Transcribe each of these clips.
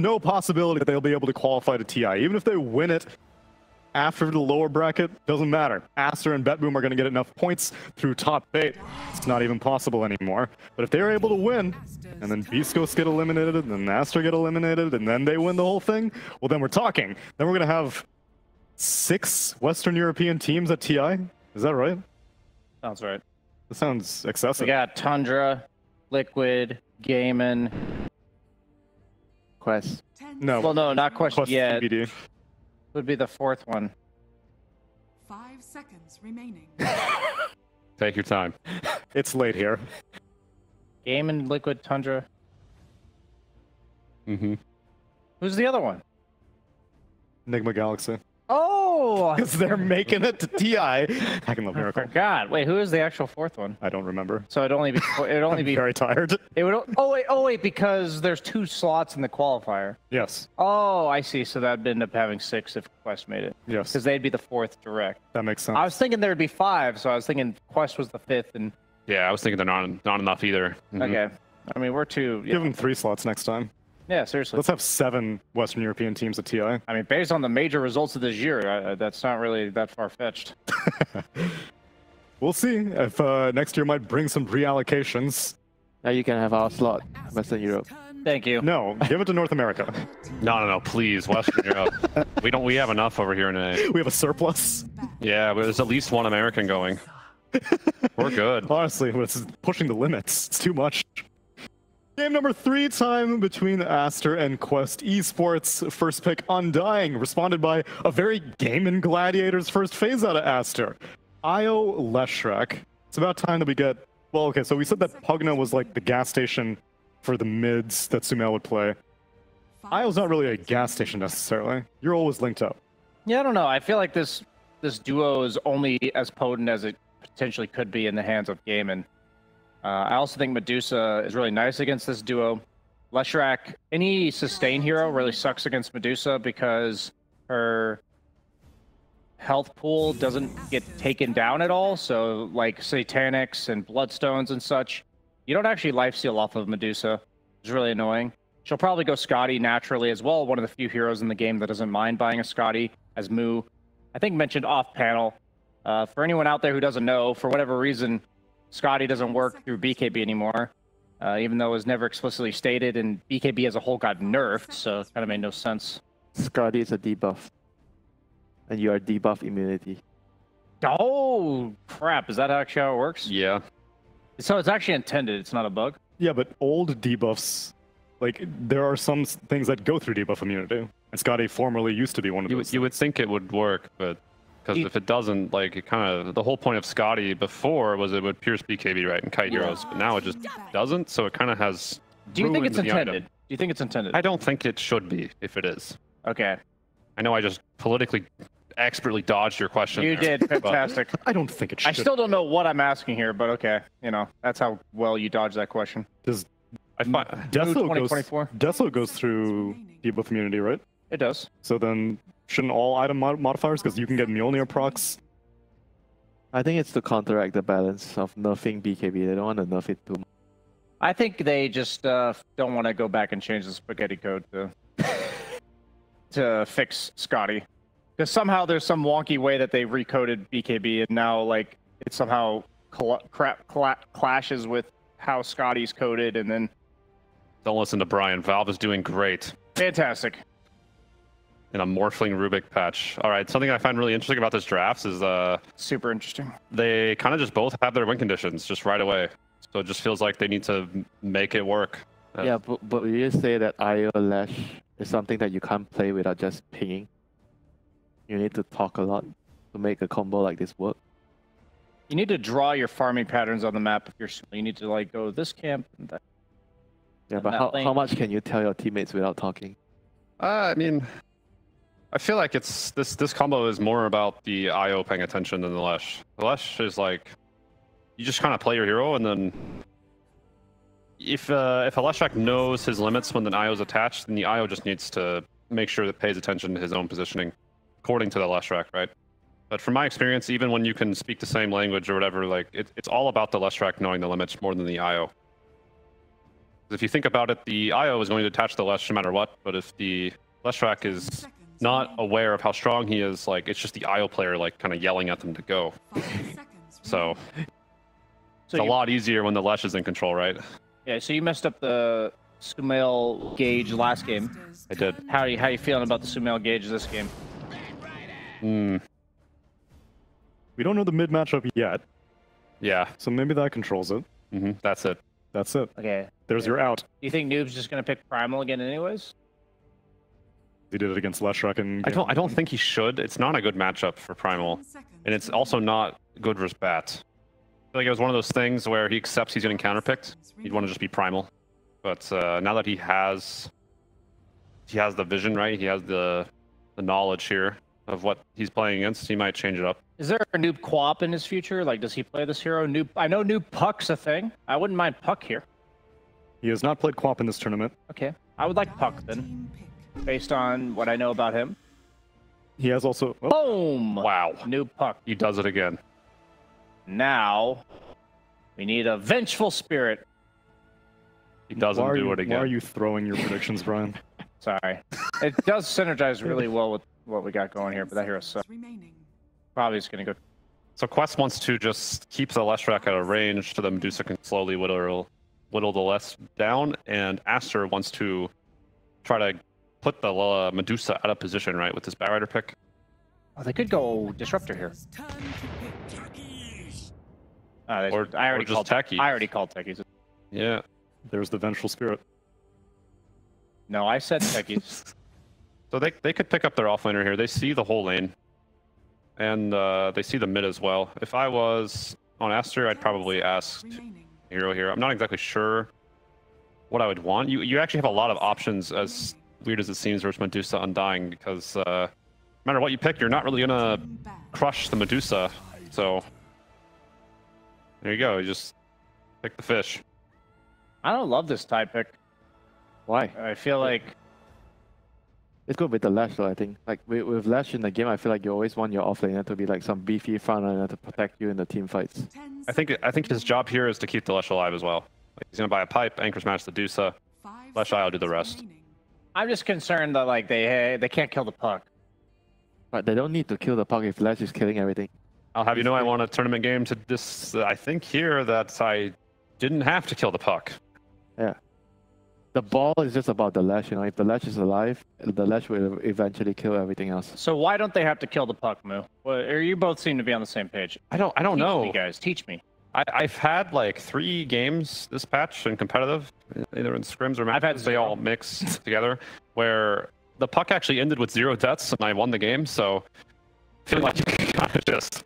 no possibility that they'll be able to qualify to TI. Even if they win it after the lower bracket, doesn't matter. Aster and Betboom are going to get enough points through top eight. It's not even possible anymore. But if they're able to win, and then beastcoast get eliminated, and then Aster get eliminated, and then they win the whole thing, well, then we're talking. Then we're going to have six Western European teams at TI. Is that right? Sounds right. That sounds excessive. We got Tundra, Liquid, Gaimin. Quest. no, Well, no, not question Quest yet. TBD. Would be the fourth one. Five seconds remaining. Take your time. It's late here. Gaimin and Liquid, Tundra. Mm-hmm. Who's the other one? Enigma Galaxy. Oh, Because they're making it to TI. I can love I Miracle. God, Wait, who is the actual fourth one? I don't remember. So it'd only be it'd only I'm be very tired. it would oh wait oh wait because there's two slots in the qualifier. Yes. Oh, I see. So that'd end up having six if Quest made it Yes. because they'd be the fourth direct. That makes sense. I was thinking there'd be five, so I was thinking Quest was the fifth, and Yeah, I was thinking they're not not enough either. Mhm. okay. I mean, we're two. Yeah, Give them three slots next time. Yeah seriously. Let's have seven Western European teams at TI. I mean, based on the major results of this year, uh, that's not really that far fetched. We'll see if uh, next year might bring some reallocations. Now you can have our slot, Western Europe. Thank you. No, give it to North America. No, no, no, please, Western Europe. We don't. We have enough over here in A. We have a surplus. Yeah, but there's at least one American going. We're good. Honestly, it's pushing the limits. It's too much. Game number three time between Aster and Quest Esports. First pick Undying, responded by a very Gaimin Gladiators first phase out of Aster. Io Leshrac. It's about time that we get. Well, okay, so we said that Pugna was like the gas station for the mids that Sumail would play. Io's not really a gas station necessarily. You're always linked up. Yeah, I don't know. I feel like this this duo is only as potent as it potentially could be in the hands of Gaimin. Uh, I also think Medusa is really nice against this duo. Leshrac, any sustain hero really sucks against Medusa because her health pool doesn't get taken down at all. So, like Satanics and Bloodstones and such, you don't actually life lifesteal off of Medusa. It's really annoying. She'll probably go Skadi naturally as well. One of the few heroes in the game that doesn't mind buying a Skadi as Moo. I think mentioned off panel. Uh, for anyone out there who doesn't know, for whatever reason, Skadi doesn't work through BKB anymore, uh, even though it was never explicitly stated, and BKB as a whole got nerfed, so it kind of made no sense. Skadi is a debuff. And you are debuff immunity. Oh crap! Is that actually how it works? Yeah. So it's actually intended. It's not a bug. Yeah, but old debuffs, like there are some things that go through debuff immunity. And Scotty formerly used to be one of You those. would, you would think it would work, but because if it doesn't, like it kind of the whole point of Skadi before was it would pierce BKB right and kite heroes, but now it just doesn't. So it kind of has. Do you think it's the item. intended? Do you think it's intended? I don't think it should be if it is. Okay, I know I just politically expertly dodged your question. you there, did fantastic. I don't think it should. I still don't know what I'm asking here, but okay, you know that's how well you dodged that question. Does I find, Deso goes, 2024? Deso goes through debuff immunity, right? It does. So then shouldn't all item mod- modifiers, because you can get Mjolnir procs. I think it's to counteract the balance of nerfing BKB. They don't want to nerf it too much. I think they just uh, don't want to go back and change the spaghetti code to to fix Skadi, because somehow there's some wonky way that they recoded BKB, and now like it somehow cl- crap cla- clashes with how Skadi's coded, and then don't listen to Brian. Valve is doing great fantastic. In a Morphling Rubik patch. All right, something I find really interesting about this drafts is uh Super interesting. they kind of just both have their win conditions just right away. So it just feels like they need to make it work. Uh, Yeah, but, but will you say that IO Lash is something that you can't play without just pinging? You need to talk a lot to make a combo like this work. You need to draw your farming patterns on the map if you're. You need to like go this camp and that. Yeah, And but that how, lane- how much can you tell your teammates without talking? Uh, I mean, I feel like it's this this combo is more about the IO paying attention than the Lesh. The Lesh is like you just kind of play your hero, and then if uh, if a Leshrac knows his limits when the IO is attached, then the IO just needs to make sure that pays attention to his own positioning according to the Leshrac, right? But from my experience, even when you can speak the same language or whatever, like it, it's all about the Leshrac knowing the limits more than the IO. If you think about it, the IO is going to attach the Lesh no matter what, but if the Leshrac is not aware of how strong he is, like it's just the IO player like kind of yelling at them to go. Five seconds So it's a lot easier when the Lesh is in control, right? Yeah, so you messed up the Sumail gauge last game. I did. How are you, how are you feeling about the Sumail gauge this game? Hmm. We don't know the mid matchup yet, Yeah. so maybe that controls it. hmm That's it. That's it. Okay. There's your out. Do you think Noob's just gonna pick Primal again anyways? He did it against Leshrac and I don't. I don't think he should. It's not a good matchup for Primal, and it's also not good versus Bat. I feel like it was one of those things where he accepts he's getting counterpicked. Seconds He'd want to just be Primal, but uh, now that he has, he has the vision, right? He has the the knowledge here of what he's playing against. He might change it up. Is there a Noob Quap in his future? Like, does he play this hero? Noob, I know Noob Puck's a thing. I wouldn't mind Puck here. He has not played Quap in this tournament. Okay, I would like Puck then, Team pick. Based on what I know about him. He has also. Oh, Boom! Wow. New Puck. He does it again. Now, we need a vengeful spirit. He doesn't do you, it Why are you throwing your predictions, Brian? Sorry, it does synergize really well with what we got going here, but that hero sucks. Seconds. Probably is gonna go. So Quest wants to just keep the Leshrac at a range so the Medusa can slowly whittle, whittle the less down, and Aster wants to try to put the uh, Medusa out of position, right, with this Batrider pick. Oh, they could go disruptor here. Turn. Uh, they- Or- I already or just called techie. I already called techies. Yeah. There's the vengeful spirit. No, I said techies. So they, they could pick up their offlaner here. They see the whole lane, and uh, they see the mid as well. If I was on Aster, I'd probably ask hero here. I'm not exactly sure what I would want. You you actually have a lot of options, as weird as it seems, versus Medusa Undying, because uh, no matter what you pick, you're not really gonna crush the Medusa. So there you go. You just pick the fish. I don't love this tie pick. Why? I feel like It's good with the Lash though, I think. Like with, with Lash in the game, I feel like you always want your offlaner to be like some beefy frontliner to protect you in the team fights. I think I think his job here is to keep the Lesh alive as well. Like he's gonna buy a pipe, Anchor Smash the Dusa. Five I'll do the seconds rest. Remaining. I'm just concerned that like they eh, they can't kill the puck. But they don't need to kill the puck if Lash is killing everything. I'll have you know I won a tournament game to this. I think here that I didn't have to kill the puck. Yeah. The ball is just about the Lash, you know. If the Lash is alive, the Lash will eventually kill everything else. So why don't they have to kill the puck, Moo? Well, you both seem to be on the same page. I don't I don't Teach know. me, guys. Teach me. I, I've had like three games this patch in competitive, either in scrims or matches. I've had they all mix together, where the puck actually ended with zero deaths and I won the game. So I feel like you can kind of just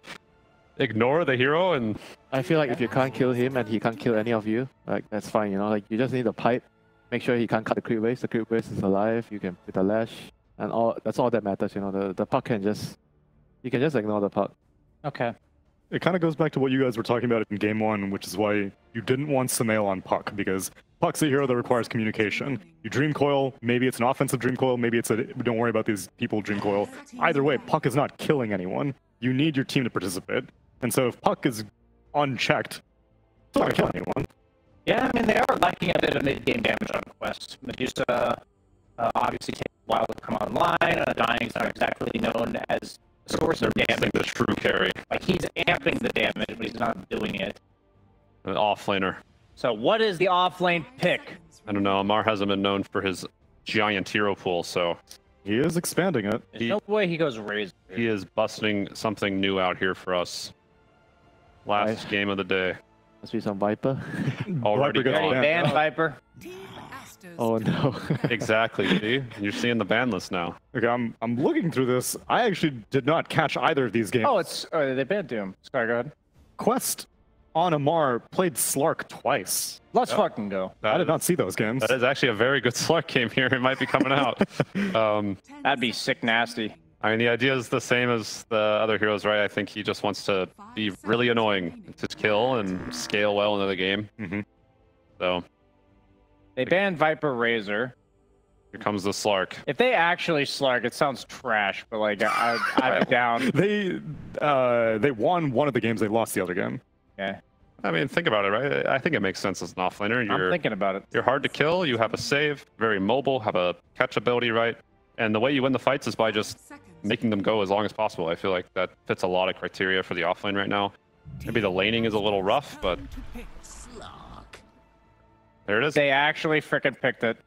ignore the hero and I feel like if you can't kill him and he can't kill any of you, like that's fine, you know. Like you just need a pipe, make sure he can't cut the creep waste. The creep waste is alive. You can put the lash, and all that's all that matters, you know. The the puck can just you can just ignore the puck. Okay. It kind of goes back to what you guys were talking about in game one, which is why you didn't want Sumail on Puck, because Puck's a hero that requires communication. You Dream Coil, maybe it's an offensive Dream Coil, maybe it's a don't worry about these people Dream Coil. Either way, Puck is not killing anyone. You need your team to participate. And so if Puck is unchecked, it's not kill anyone. Yeah, I mean they are lacking a bit of mid-game damage on Quest. Medusa uh, obviously takes a while to come online. Uh, Dying's not exactly known as source of damage. the true carry, Like he's amping the damage, but he's not doing it. an offlaner. So what is the off-lane pick? I don't know. Amar hasn't been known for his giant hero pool, so He is expanding it. There's He- no way he goes Razor. he is busting something new out here for us. Last Right. game of the day. Must be some Viper. Already Viper gets gone. Already banned. banned Viper. Team oh no. Exactly. see? You're seeing the ban list now. Okay, I'm I'm looking through this. I actually did not catch either of these games. Oh, it's uh, they banned Doom. Sorry, go ahead. Quest on Amar played Slark twice. Let's Yep. fucking go. I did not see those games. That is actually a very good Slark game here. It might be coming out. um, That'd be sick nasty. I mean, the idea is the same as the other heroes, right? I think he just wants to be really annoying to kill and scale well into the game. Mm -hmm. So They banned Viper Razor. here comes the Slark. If they actually Slark, it sounds trash, but like I, I'd down. They uh, they won one of the games. They lost the other game. Yeah. I mean, think about it, right? I think it makes sense as an offlaner. I'm You're thinking about it. you're hard to kill. You have a save, very mobile, have a catch ability, right? And the way you win the fights is by just Seconds. making them go as long as possible. I feel like that fits a lot of criteria for the offlane right now. Maybe the laning is a little rough, but Turn to pick. There it is. They actually freaking picked it.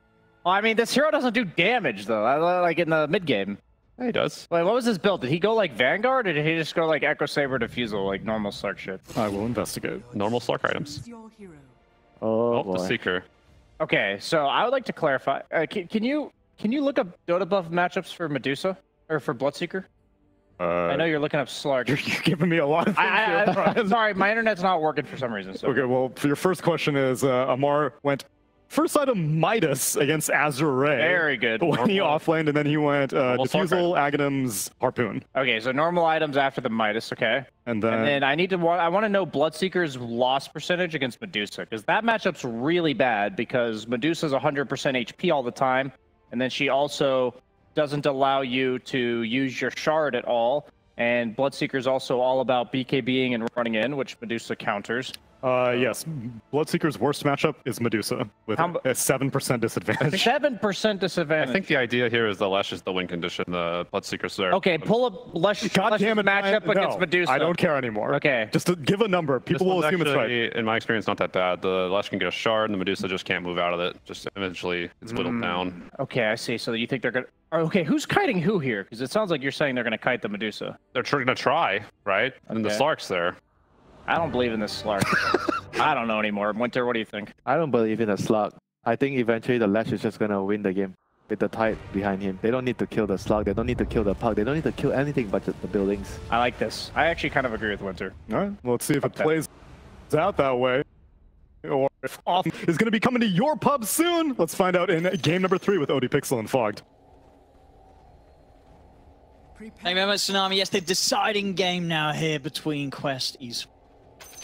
Well, I mean, this hero doesn't do damage though. Like in the mid game. Yeah, he does. Like, what was his build? Did he go like Vanguard, or did he just go like Echo Saber Diffusal, like normal Slark shit? I will investigate. Normal Slark items. Choose your hero. Oh, Oh, the. Seeker. Okay, so I would like to clarify. Uh, can, can you can you look up Dotabuff matchups for Medusa or for Bloodseeker? Uh, I know you're looking up Slark. you're, you're giving me a lot of things I, I, I, sorry, my internet's not working for some reason. So Okay, well, your first question is uh, Amar went first item Midas against Azure very good. when he offlaned, and then he went uh, Normal Diffusal, Aghanim's Harpoon. Okay, so normal items after the Midas. Okay, And then, and then I need to. wa- I want to know Bloodseeker's loss percentage against Medusa because that matchup's really bad because Medusa's 100% HP all the time, and then she also doesn't allow you to use your shard at all. And Bloodseeker's also all about BKBing and running in, which Medusa counters. uh, yes, Bloodseeker's worst matchup is Medusa with How a 7% disadvantage. Seven percent disadvantage. I think the idea here is the Lesh is the win condition. The Bloodseeker's there. Okay, pull up Lush, God Lush's damn it, matchup Brian. against no, Medusa. I don't care anymore. Okay. Just to give a number. This People will one's assume it's right. in my experience, not that bad. The Lesh can get a shard, and the Medusa just can't move out of it. Just eventually, it's whittled Mm. down. Okay, I see. So you think they're gonna? Or, Okay, who's kiting who here? Because it sounds like you're saying they're gonna kite the Medusa. They're tr- gonna try, right? And the Slark's there. I don't believe in this Slark. I don't know anymore. Winter, what do you think? I don't believe in a slug. I think eventually the Lash is just gonna win the game with the tide behind him. They don't need to kill the slug. They don't need to kill the puck. They don't need to kill anything but just the buildings. I like this. I actually kind of agree with Winter. All right, well, let's see if it Okay. plays out that way. Or if off is going to be coming to your pub soon. Let's find out in game number three with ODPixel and Fogged. Prepare. Thank you very much, Tsunami. Yes, the deciding game now here between Quest East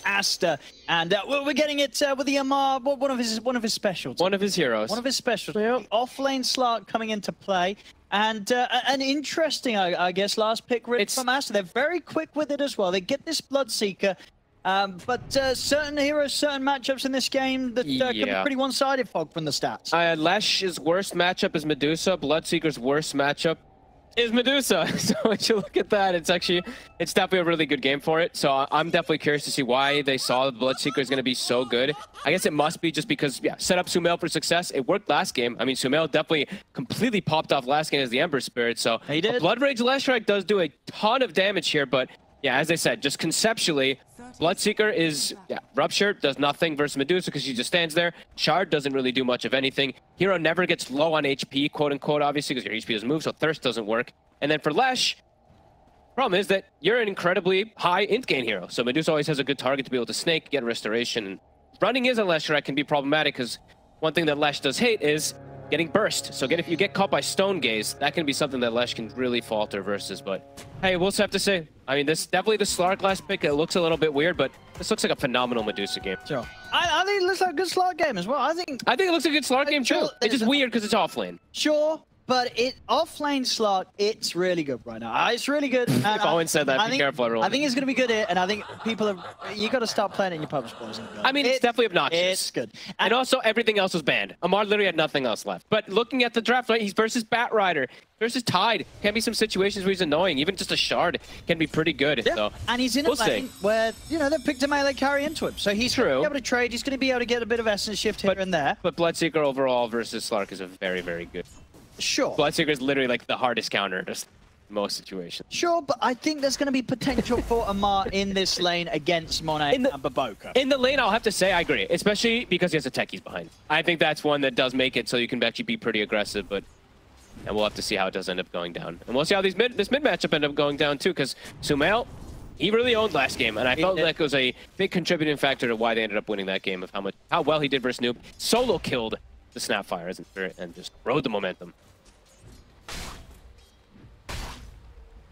Asta, and uh, we're we're getting it uh, with the Amar, one one of his one of his specials. One of his heroes. One of his specials. The Off-lane Slark coming into play. And uh, an interesting, I, I guess, last pick really It's- from Asta. They're very quick with it as well. They get this Bloodseeker. Um, but uh, certain heroes, certain matchups in this game that uh, can be pretty one-sided, Fog, from the stats. Uh, Lesh's worst matchup is Medusa. Bloodseeker's worst matchup is Medusa. So when you look at that, it's actually it's definitely a really good game for it. So I'm definitely curious to see why they saw the Bloodseeker is going to be so good. I guess it must be just because yeah, set up Sumail for success. It worked last game. I mean, Sumail definitely completely popped off last game as the Ember Spirit. So He did. Blood Rage Last Strike does do a ton of damage here, but yeah, as I said, just conceptually, Bloodseeker is yeah, Rupture does nothing versus Medusa because she just stands there. Shard doesn't really do much of anything. Hero never gets low on HP, quote unquote, obviously because your HP doesn't move, so Thirst doesn't work. And then for Lesh, problem is that you're an incredibly high int gain hero. So Medusa always has a good target to be able to snake, get restoration. Running is a Lesh Leshrac can be problematic because one thing that Lesh does hate is getting burst. So get if you get caught by Stone Gaze, that can be something that Lesh can really falter versus. But hey, we'll have to say. I mean, this definitely the Slark last pick. It looks a little bit weird, but this looks like a phenomenal Medusa game. Sure. I, I think it looks like a good Slark game as well. I think I think it looks like a good Slark game too. It's just weird because it's off lane. Sure, but it off-lane slot, it's really good right now. Uh, It's really good. and I- Owen said that, I be think- careful, everyone. I think it's going to be good and I think people are. You got to start playing in your pubs, boys. I mean, it's It- definitely obnoxious. It's good. And also, everything else was banned. Amar literally had nothing else left. But looking at the draft, right, he's versus Bat Rider, versus Tide. Can be some situations where he's annoying. Even just a shard can be pretty good. Yeah, So and he's in we'll a lane see. where you know they picked a melee carry into him, so he's going to True. be able to trade. He's going to be able to get a bit of essence shift here But- and there. But Bloodseeker overall versus Slark is a very, very good. Sure, Bloodseeker is literally like the hardest counter in most situations. sure, but I think there's going to be potential for Amar in this lane against Monet In the- and Baboka. In the lane, I'll have to say I agree, especially because he has a techies behind. I think that's one that does make it so you can actually be pretty aggressive, but and we'll have to see how it does end up going down. And we'll see how these mid this mid matchup end up going down too, because Sumail, he really owned last game, and I felt did. like it was a big contributing factor to why they ended up winning that game of how much how well he did versus Noob. Solo killed the Snapfire as it- and just rode the momentum.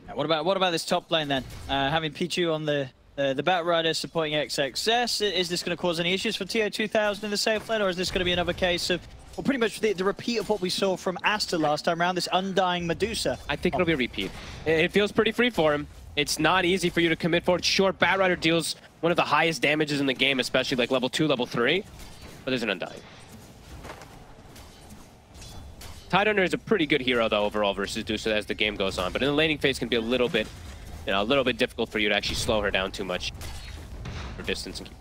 Now, What about what about this top lane then? Uh, having Pichu on the uh, the Bat Rider supporting XXS, is this going to cause any issues for TA2000 in the safe lane, or is this going to be another case of, well, pretty much the, the repeat of what we saw from Asta last time around, this undying Medusa? I think it'll be a repeat. It it feels pretty free for him. It's not easy for you to commit forward. Sure, Batrider deals one of the highest damages in the game, especially like level 2, level 3, but there's an Undying. Tidehunter is a pretty good hero, though, overall versus Dusa as the game goes on, but in the laning phase can be a little bit, you know, a little bit difficult for you to actually slow her down too much for distance and keep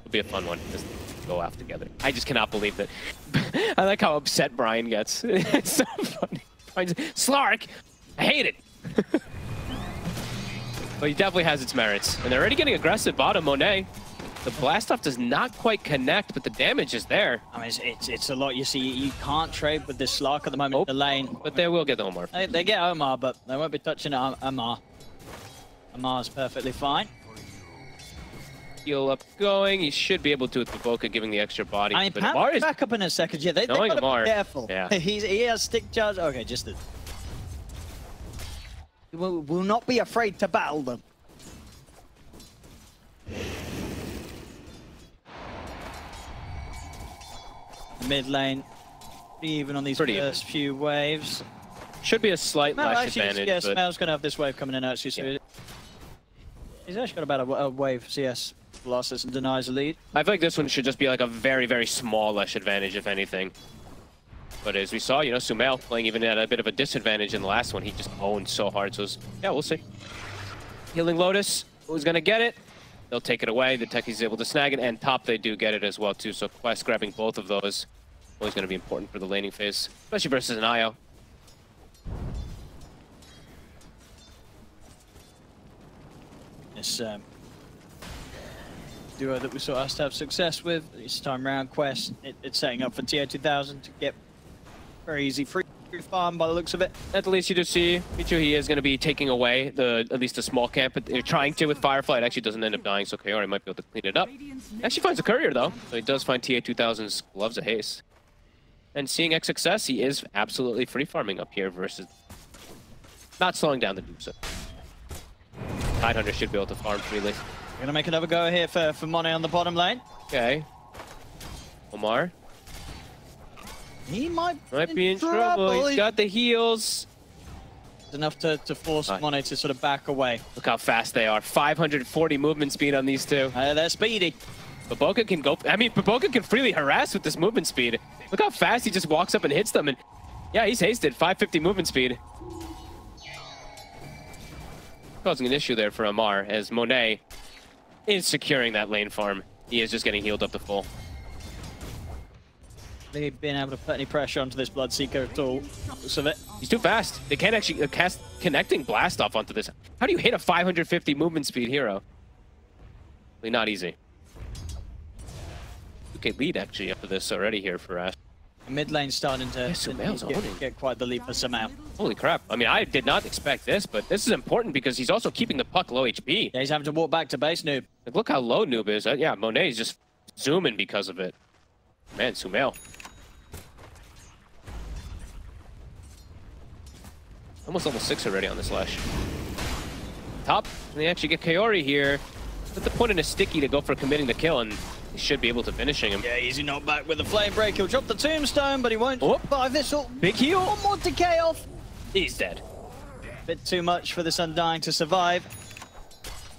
It'll be a fun one. Just go off together. I just cannot believe that. I like how upset Brian gets. it's so funny. Brian's, Slark! I hate it! but he definitely has its merits. And they're already getting aggressive bottom, Monet. The blast off does not quite connect, but the damage is there. I mean, it's, it's, it's a lot. You see, you can't trade with this Slark at the moment in the lane. But they will get the Omar. They, they get Omar, but they won't be touching Amar. Amar's perfectly fine. Heal up going. He should be able to with Boca giving the extra body. I mean, but Pam Amar is back up in a second. Yeah, they, they gotta Amar, be careful. yeah. He's, he has stick charge. Okay, just the... Will, will not be afraid to battle them. Mid lane, pretty even on these Pretty even. first few waves. should be a slight No, lash actually, advantage. yeah, but... Smel's going to have this wave coming in actually. So Yeah. He's actually got about a, a wave CS losses and denies a lead. I feel like this one should just be like a very, very small Lesh advantage, if anything. But as we saw, you know, Sumail playing even at a bit of a disadvantage in the last one. He just owned so hard. So, yeah, we'll see. Healing Lotus, who's going to get it? They'll take it away. The Techie's able to snag it, and top they do get it as well, too. So Quest grabbing both of those always going to be important for the laning phase, especially versus an IO. This um, duo that we saw us to have success with this time round. Quest, it, it's setting up for TA2000 to get very easy free farm by the looks of it. At least you do see Pichu, he is going to be taking away the at least a small camp. But they're trying to with Firefly. It actually doesn't end up dying, so Kaori might be able to clean it up. Actually finds a courier though, so he does find TA2000's gloves of haste. And seeing X success, he is absolutely free farming up here versus not slowing down the Dusa. Tidehunter should be able to farm freely. We're gonna make another go here for for Monet on the bottom lane. Okay. Omar He might might be in trouble. He's got the heals. enough to to force Aye. Monet to sort of back away. Look how fast they are. 540 movement speed on these two. Uh, they're speedy. Baboka can go. I mean, Baboka can freely harass with this movement speed. Look how fast he just walks up and hits them. And yeah, he's hasted. 550 movement speed. Causing an issue there for Amar as Monet is securing that lane farm. He is just getting healed up to full. They've been able to put any pressure onto this Bloodseeker at all. Looks of it. He's too fast. They can't actually uh, cast connecting blast off onto this. How do you hit a 550 movement speed hero? Really not easy. Okay, lead actually after this already here for Ash. Mid lane starting to, to Sumail's get, get quite the lead for Sumail. Holy crap. I mean, I did not expect this, but this is important because he's also keeping the puck low HP. Yeah, he's having to walk back to base noob. Like, look how low Noob is. Uh, yeah, Monet is just zooming because of it. Man, Sumail. Almost level 6 already on this Lash. Top, and they actually get Kaori here. At the point in a sticky to go for committing the kill, and they should be able to finishing him. Yeah, easy knock back with the flame break. He'll drop the tombstone, but he won't Oh. survive this. Oh, Big heal. One more decay off. He's dead. Bit too much for this Undying to survive.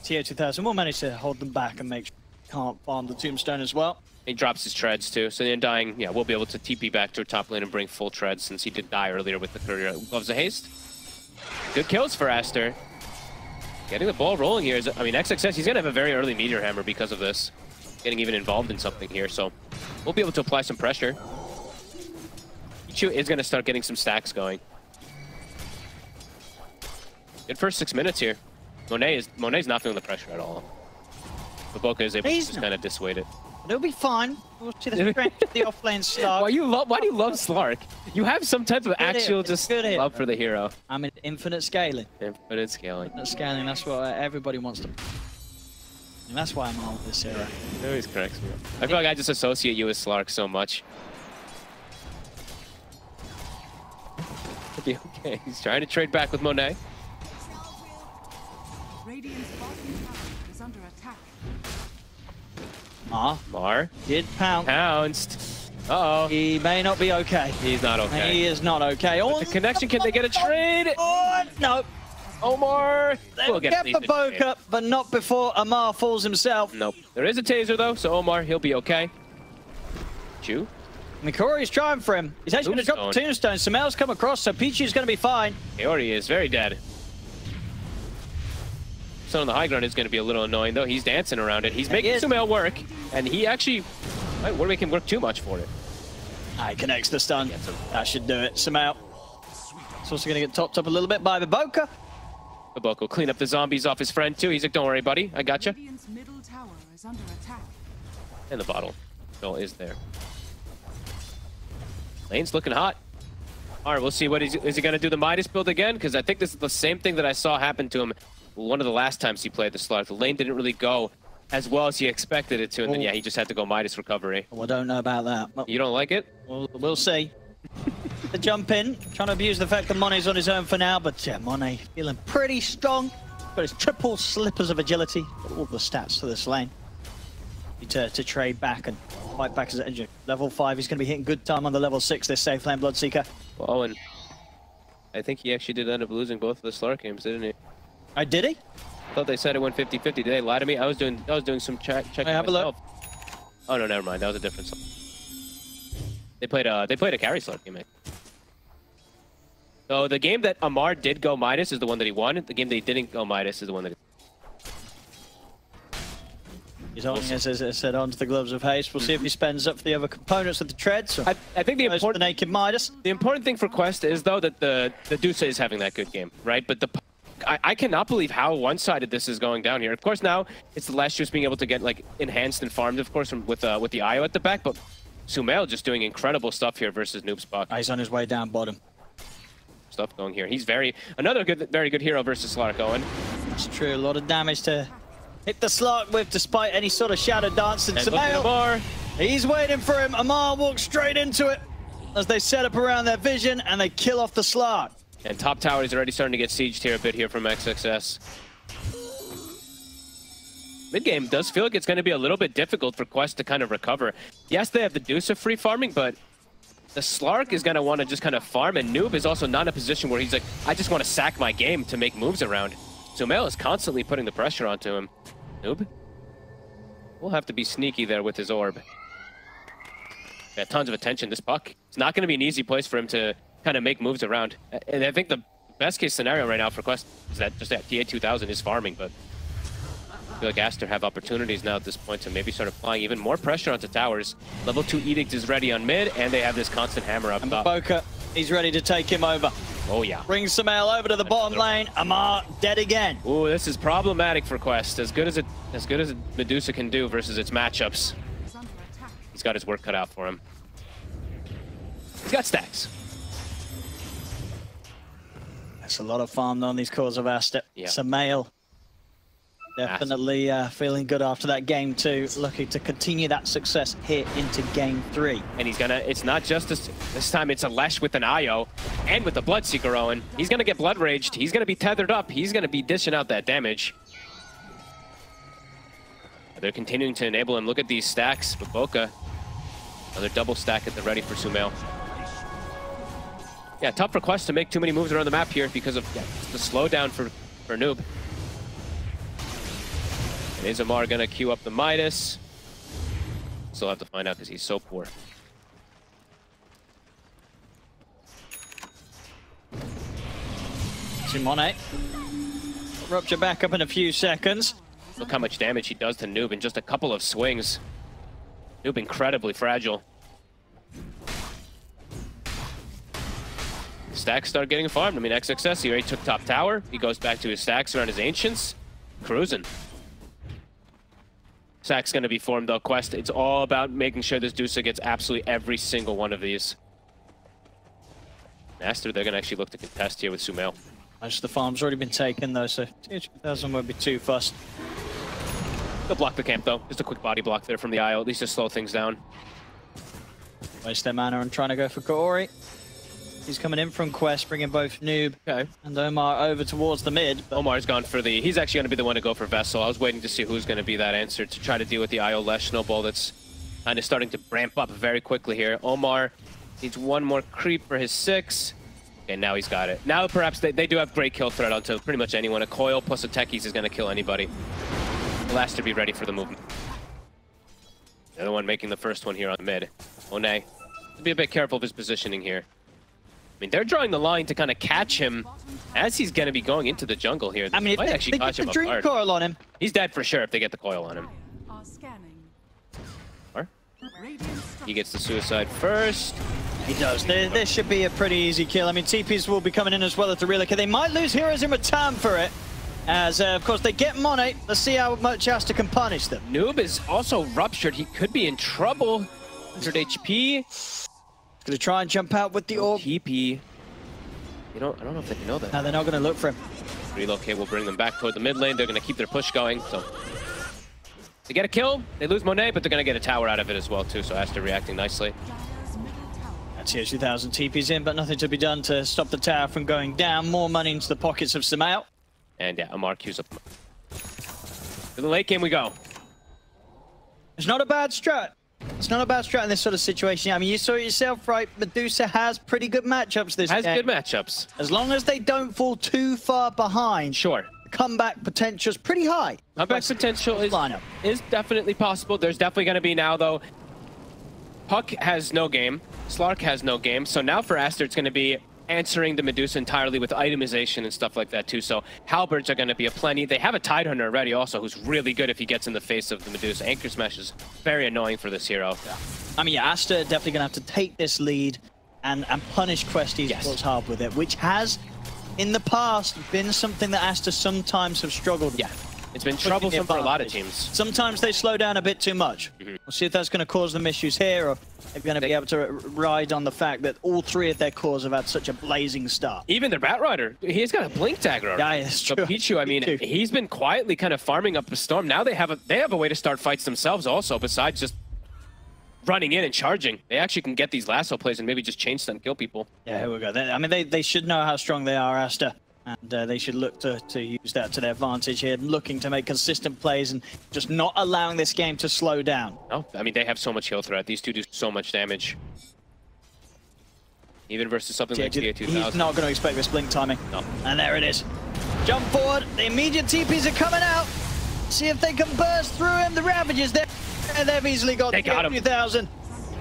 TA2000 will manage to hold them back and make sure can't farm the tombstone as well. He drops his treads too, so the Undying, yeah, will be able to TP back to a top lane and bring full treads since he did die earlier with the courier. Gloves of haste. Good kills for Aster. Getting the ball rolling here is, I mean, XXS, he's gonna have a very early Meteor Hammer because of this. Getting even involved in something here, so we'll be able to apply some pressure. Ichu is gonna start getting some stacks going. Good first six minutes here. Monet is Monet's not feeling the pressure at all. But Boca is able He's to just kind of dissuade it. It'll be fine. We'll see the strength of the offlane start. Why you love? Why do you love Slark? You have some type of Good actual just good hit. love for the hero. I mean, infinite scaling. Infinite scaling. Infinite scaling, that's what everybody wants to... And that's why I'm all with this hero. It always corrects me. up. I feel like I just associate you with Slark so much. It'll be okay. He's trying to trade back with Monet. Radiant's bottom tower is under attack. Ah, Mar did pound. pounced. Uh-oh. He may not be okay. He's not okay. He is not okay. Oh, The connection, can they get a trade? oh, no. Omar will get get a trade. Baboka, but not before Amar falls himself. Nope. There is a taser though, so Omar, he'll be okay. Chew. Mikori's trying for him. He's actually going to drop the Tombstone. Sumail's come across, so Pichu's going to be fine. Kaori is very dead. So on the high ground is going to be a little annoying though. He's dancing around it. He's making is. Sumail work, and he actually might make him work too much for it. Ah, he connects the stun. That should do it. Samel. It's also going to get topped up a little bit by the Baboka. Baboko clean up the zombies off his friend too. He's like, "Don't worry, buddy, I got you." Radiant's tower is under attack. And the bottle still is there. Lane's looking hot. All right, we'll see what he's, is he going to do the Midas build again? Because I think this is the same thing that I saw happen to him one of the last times he played the slot. The lane didn't really go as well as he expected it to, and then Oh. yeah, he just had to go Midas recovery. Well, I don't know about that. Well, You don't like it? we'll, we'll see. the jump in, trying to abuse the fact that Mone's on his own for now, but yeah, Monet feeling pretty strong. Got his triple slippers of agility, got all the stats for this lane. To, to trade back and fight back as a level 5. He's going to be hitting good time on the level 6, this safe lane Bloodseeker. Well, Owen, I think he actually did end up losing both of the Slark games, didn't he? I did he? thought they said it went 50-50. Did they lie to me? I was doing I was doing some check checking have a look. myself. Oh no, never mind. That was a different song. They played uh they played a carry Slark game. So the game that Amar did go Midas is the one that he won. The game that he didn't go Midas is the one that. He... He's holding his, as I said, onto the gloves of haste. We'll see if he spends up for the other components of the treads. Or I, I think the for the important naked Midas. the important thing for Quest is though that the the Dusa is having that good game, right? But the I, I cannot believe how one-sided this is going down here. Of course, now it's the last just being able to get like enhanced and farmed, of course, from, with uh, with the IO at the back. But Sumail just doing incredible stuff here versus Noob Spock. He's on his way down bottom. Stuff going here. He's very another good, very good hero versus Slark Owen. That's true. A lot of damage to hit the Slark with, despite any sort of shadow dance. And And at he's waiting for him. Amar walks straight into it as they set up around their vision and they kill off the Slark. And top tower is already starting to get sieged here a bit here from XXS. Mid game does feel like it's going to be a little bit difficult for Quest to kind of recover. Yes, they have the Deuce of free farming, but the Slark is going to want to just kind of farm, and Noob is also not in a position where he's like, I just want to sack my game to make moves around. Sumail is constantly putting the pressure onto him. Noob we'll have to be sneaky there with his orb. Yeah, tons of attention. This puck. It's not going to be an easy place for him to kind of make moves around. And I think the best case scenario right now for Quest is that just that TA2000 is farming, but I feel like Aster have opportunities now at this point to maybe start applying even more pressure onto towers. Level 2 Edict is ready on mid, and they have this constant hammer up And top. Boca, he's ready to take him over. Oh, yeah. Brings Sumail over to the bottom lane. Amar dead again. Ooh, this is problematic for Quest. As good as it, as good as Medusa can do versus its matchups, Is under attack. he's got his work cut out for him. He's got stacks. That's a lot of farm on these cores of Aster. Yeah. Sumail definitely uh, feeling good after that game two. Looking to continue that success here into game three. and he's gonna it's not just this this time it's a lesh with an io and with the bloodseeker owen. He's gonna get blood raged. He's gonna be tethered up. He's gonna be dishing out that damage. They're continuing to enable him. Look at these stacks. Baboka. another double stack at the ready for sumail. Yeah tough request to make too many moves around the map here because of yeah, the slowdown for for noob and is Amar gonna queue up the midas still have to find out because he's so poor Simone. Rupture back up in a few seconds. Look how much damage he does to Noob in just a couple of swings. Noob incredibly fragile. Stacks start getting farmed. I mean, XXS, he already took top tower. He goes back to his stacks around his ancients. Cruising. Stack's gonna be formed though, Quest. It's all about making sure this Dusa gets absolutely every single one of these. Master, they're gonna actually look to contest here with Sumail. Most of the farm's already been taken though, so TH1000 won't be too fussed. They'll block the camp though. Just a quick body block there from the IO, at least to slow things down. Waste their mana and trying to go for Kaori. He's coming in from Quest, bringing both Noob Okay. and Omar over towards the mid. But Omar's gone for the. He's actually going to be the one to go for Vessel. I was waiting to see who's going to be that answer to try to deal with the IO Lesh snowball that's kind of starting to ramp up very quickly here. Omar needs one more creep for his six. And now he's got it. Now perhaps they, they do have great kill threat onto pretty much anyone. A coil plus a techies is going to kill anybody. He'll to be ready for the movement. The other one making the first one here on the mid. To be a bit careful of his positioning here. I mean, they're drawing the line to kind of catch him as he's going to be going into the jungle here. I mean, if might they, actually they get catch the him dream apart. coil on him, He's dead for sure if they get the coil on him. Or he gets the suicide first. he does. There, there should be a pretty easy kill. I mean, TPs will be coming in as well at the Relic. They might lose heroes in return for it. As, uh, of course, they get Monet. Let's see how much Asta can punish them. Noob is also ruptured. He could be in trouble. 100 HP. Gonna try and jump out with the orb. TP. You don't. I don't know if they know that. No, they're not gonna look for him. Relocate will bring them back toward the mid lane. They're going to keep their push going. So they get a kill. They lose Monet, but they're going to get a tower out of it as well too. So Aster reacting nicely. Dire's middle tower. That's here 2000 TPs in, but nothing to be done to stop the tower from going down. More money into the pockets of Sumail. And yeah, Amar queues up. To the late game we go. It's not a bad strat. It's not a bad strat in this sort of situation. I mean, you saw it yourself, right? Medusa has pretty good matchups this Has game. good matchups. As long as they don't fall too far behind, Sure. comeback potential is pretty high. Comeback potential is, lineup. is definitely possible. There's definitely going to be now, though. Puck has no game. Slark has no game. So now for Aster, it's going to be answering the Medusa entirely with itemization and stuff like that, too. So halberds are going to be a plenty. They have a Tidehunter already also, who's really good if he gets in the face of the Medusa. Anchor Smash is very annoying for this hero. I mean, yeah, Asta definitely going to have to take this lead and, and punish Quest Esports Yes. hard with it, which has, in the past, been something that Asta sometimes have struggled with. Yeah. It's been troublesome for a lot of teams. Sometimes they slow down a bit too much. Mm-hmm. We'll see if that's going to cause them issues here, or if they're going to be able to ride on the fact that all three of their cores have had such a blazing start. Even their Batrider, he's got a Blink Dagger. already. Yeah, that's true. Pichu, I mean, he's been quietly kind of farming up a storm. Now they have a they have a way to start fights themselves also, besides just running in and charging. They actually can get these lasso plays and maybe just chain stun kill people. Yeah, here we go. They, I mean, they, they should know how strong they are, Asta, and uh, they should look to, to use that to their advantage here, looking to make consistent plays and just not allowing this game to slow down. No, I mean they have so much heal threat. These two do so much damage. Even versus something like Yeah, TA he's not going to expect this blink timing. No. And there it is. Jump forward. The immediate TPs are coming out. See if they can burst through him. The Ravages there. And they've easily got They got him. 2000.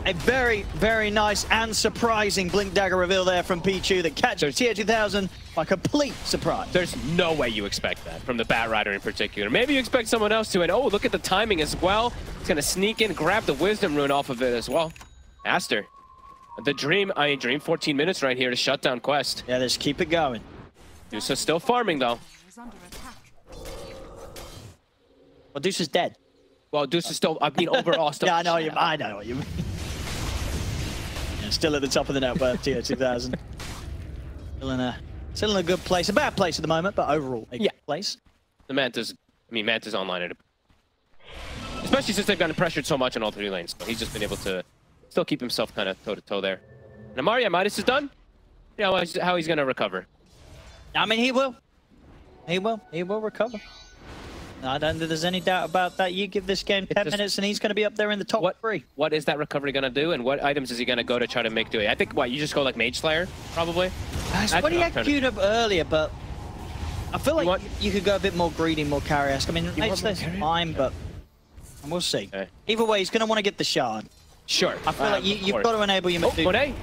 A very, very nice and surprising Blink Dagger reveal there from Pichu that catches There's- TA2000 by complete surprise. There's no way you expect that from the Batrider in particular. Maybe you expect someone else to, and oh, look at the timing as well. He's gonna sneak in, grab the Wisdom Rune off of it as well. Aster. The Dream, I mean, Dream 14 minutes right here to shut down Quest. Yeah, let's keep it going. Dusa still farming though. Is under attack. Well, Deuce is dead. Well, Deuce is still, I mean, overall still. yeah, I know, you, I know what you mean. Yeah, still at the top of the net worth, TA2000. still, in a, still in a good place. A bad place at the moment, but overall a Yeah. good place. The Manta's, I mean, Manta's online at a, especially since they've gotten pressured so much on all three lanes. So he's just been able to still keep himself kind of toe to toe there. And Amaria Midas is done. You know how he's gonna recover. I mean, he will. He will. He will recover. I don't think there's any doubt about that. You give this game 10 just- minutes and he's going to be up there in the top What three. What is that recovery gonna do, and what items is he gonna go to try to make do it? I think what you just go like Mage Slayer, probably. That's what he had queued up earlier, but I feel like want- you could go a bit more greedy, more carry-esque. I mean, want Nate's more this carry? fine, but we'll see. Okay. Either way, he's going to want to get the shard. Sure. I feel Uh, like you, you've got to enable your Oh, Monet.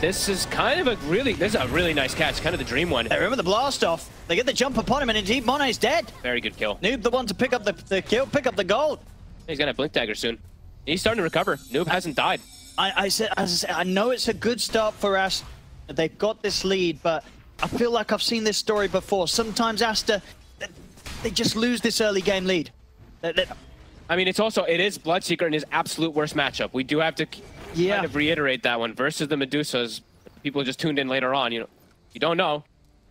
This is kind of a really, this is a really nice catch, kind of the dream one. Hey, remember the blast off? They get the jump upon him, and indeed, Monet's dead. Very good kill. Noob, the one to pick up the, the kill, pick up the gold. He's gonna blink dagger soon. He's starting to recover. Noob hasn't died. I, I said, as I said, I know it's a good start for us. They've got this lead, but I feel like I've seen this story before. Sometimes Asta, they- they just lose this early game lead. They- they- I mean, it's also it is Bloodseeker in his absolute worst matchup. We do have to Yeah. kind of reiterate that one versus the Medusas. People just tuned in later on. You know, you don't know.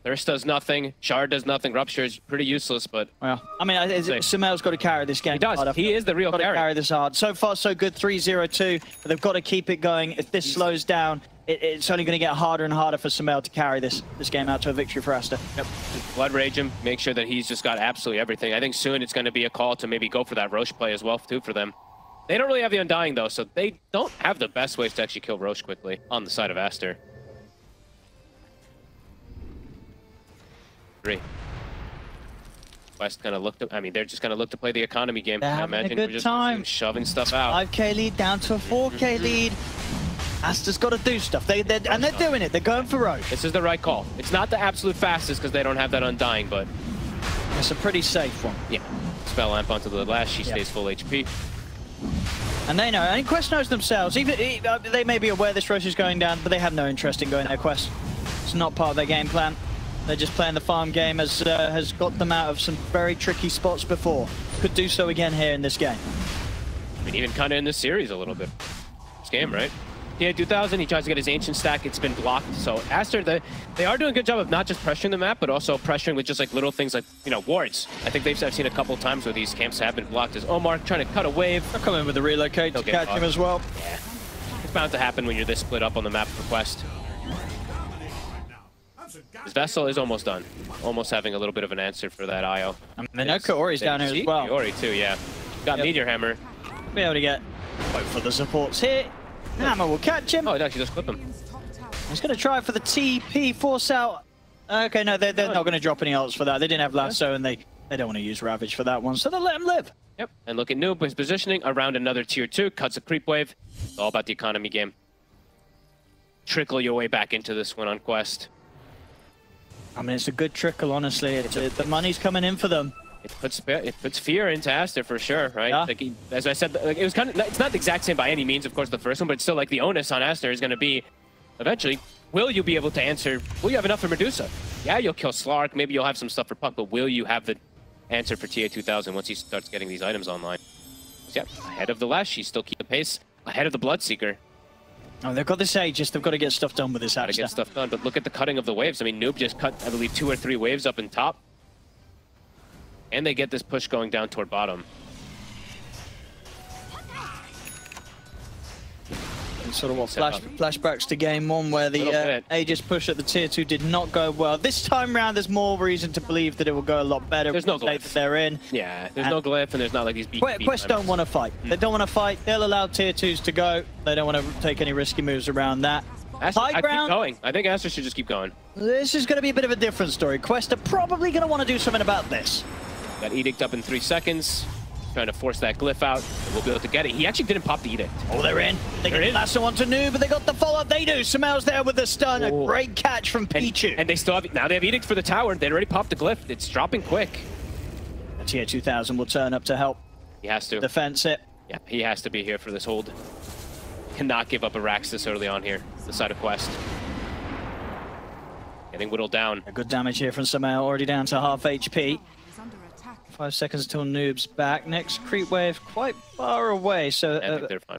Thirst does nothing. Shard does nothing. Rupture is pretty useless, but Well, I mean. Sumail's got to carry this game. He does. hard. He is the real got to carry. carry this hard. So far, so good. 3-0-2, but they've got to keep it going. If this slows down, it, it's only going to get harder and harder for Sumail to carry this this game out to a victory for Asta. Yep. Just blood rage him. Make sure that he's just got absolutely everything. I think soon it's going to be a call to maybe go for that Rosh play as well too for them. They don't really have the Undying though, so they don't have the best ways to actually kill Rosh quickly on the side of Aster. Three. West gonna look to, I mean, they're just gonna look to play the economy game. I imagine good we're just time. shoving stuff out. 5k lead down to a 4k lead. Aster's got to do stuff. They, they're, and they're doing it. They're going for Rosh. This is the right call. It's not the absolute fastest because they don't have that Undying, but It's a pretty safe one. yeah. Spell lamp onto the last, she stays full HP. And they know, and Quest knows themselves. Even e- uh, they may be aware this Rosh is going down, but they have no interest in going there. Quest. It's not part of their game plan. They're just playing the farm game as uh, has got them out of some very tricky spots before. Could do so again here in this game. I mean, even kind of in this series a little bit. This game, right? Yeah, 2000, he tries to get his Ancient stack. It's been blocked. So Aster, they, they are doing a good job of not just pressuring the map, but also pressuring with just like little things like, you know, wards. I think they've I've seen a couple times where these camps have been blocked as Omar trying to cut a wave. They'll come in with the relocate to They'll get catch caught. him as well. Yeah. It's bound to happen when you're this split up on the map for Quest. His Vessel is almost done. Almost having a little bit of an answer for that IO. I mean, they know Kaori's down here as well. Kaori too, yeah. Got Yep. Meteor Hammer. Be able to get both of the supports here. Hammer will catch him. Oh, it actually just clip him. Radiant's top tower He's going to try for the TP, force out. Okay, no, they're, they're not going to drop any ults for that. They didn't have lasso, and they, they don't want to use Ravage for that one, so they'll let him live. Yep. And look at Noob, his positioning around another tier two, cuts a creep wave. It's all about the economy game. Trickle your way back into this one on Quest. I mean, it's a good trickle, honestly. It, it- the money's coming in for them. It puts it puts fear into Aster for sure, right? Yeah. Like he, as I said, like it was kind of it's not the exact same by any means, of course, the first one, but it's still like the onus on Aster is going to be eventually. Will you be able to answer? Will you have enough for Medusa? Yeah, you'll kill Slark. Maybe you'll have some stuff for Puck, but will you have the answer for TA 2000 once he starts getting these items online? Yep, ahead of the Lash, she still keep the pace. Ahead of the Bloodseeker. Oh, they've got this Aegis. They've got to get stuff done with this Gotta Aster. get stuff done, but look at the cutting of the waves. I mean, Noob just cut, I believe, two or three waves up in top. And they get this push going down toward bottom. Sort of what flash, flashbacks to game one where the uh. Aegis push at the tier two did not go well. This time round, there's more reason to believe that it will go a lot better. There's no glyph. that they're in. Yeah, there's And- no glyph and there's not like these beat. Quest, beat Quest don't want to fight. They don't want to fight. They'll allow tier twos to go. They don't want to take any risky moves around that. Aster, High I keep ground. going. I think Aster should just keep going. This is going to be a bit of a different story. Quest are probably going to want to do something about this. Got Edict up in three seconds. Trying to force that glyph out. We'll be able to get it. He actually didn't pop the Edict. Oh, they're in. They They're in. lasso onto Noob, but they got the follow-up. They do. Sumail's there with the stun. A Oh. great catch from And, Pichu. and they still have, now they have Edict for the tower. They already popped the glyph. It's dropping quick. And TA 2000 will turn up to help He has to. defense it. Yeah, he has to be here for this hold. Cannot give up a Rax this early on here. The side of Quest. Getting whittled down. A good damage here from Sumail, already down to half HP. Is under attack. Five seconds till Noob's back. Next creep wave quite far away, so I think uh, they're fine.